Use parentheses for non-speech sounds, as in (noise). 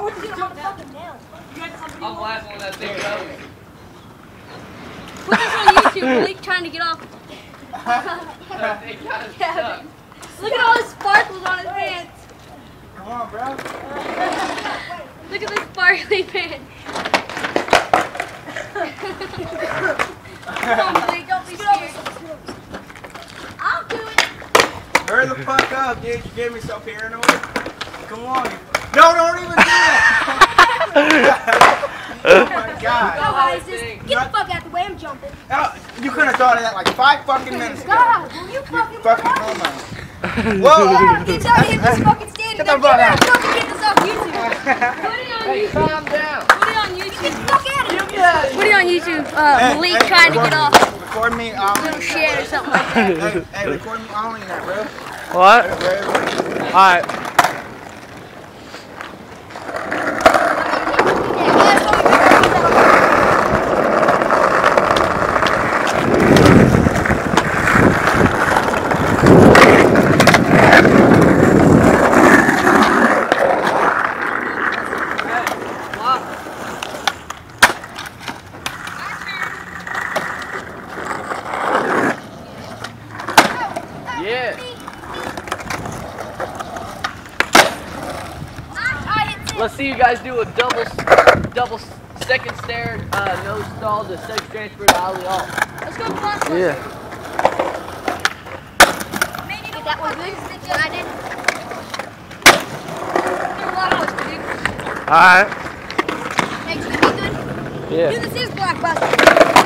I want to get on fucking nail. You had somebody I'm laughing at that thing about Put this on YouTube, Blake trying to get off. look at all the sparkles on his pants. Come on, bro. look at the sparkly pants. Come on, Blake, don't be scared. I'll do it. Hurry the fuck up, dude. You are me so paranoid. Come on, no, don't even do that. (laughs) oh my god. Guys, just get the fuck out the way. I'm jumping. You could have thought of that like five fucking minutes ago. God, will you fucking Fucking fuck? homo. (laughs) Whoa. Yeah, get down here, just fucking standing Get the fuck out. Get fucking get this off YouTube. (laughs) Put it on Hey, YouTube. calm down. Put it on YouTube. Get the fuck out of here. Put it on YouTube. Uh, Hey, Malik hey, trying to get off. Record me. I'll Little shit or something like that. Hey, hey, record me only that, bro. What? Bro, Alright. Yeah. Let's see you guys do a double, double second stare, uh, nose stall to sex transfer to Ali All. Let's go cross. Yeah. Maybe that one good. I did. There are a lot of us, dude. Alright. Hey, should we be good? Yeah. Dude, this is blockbuster.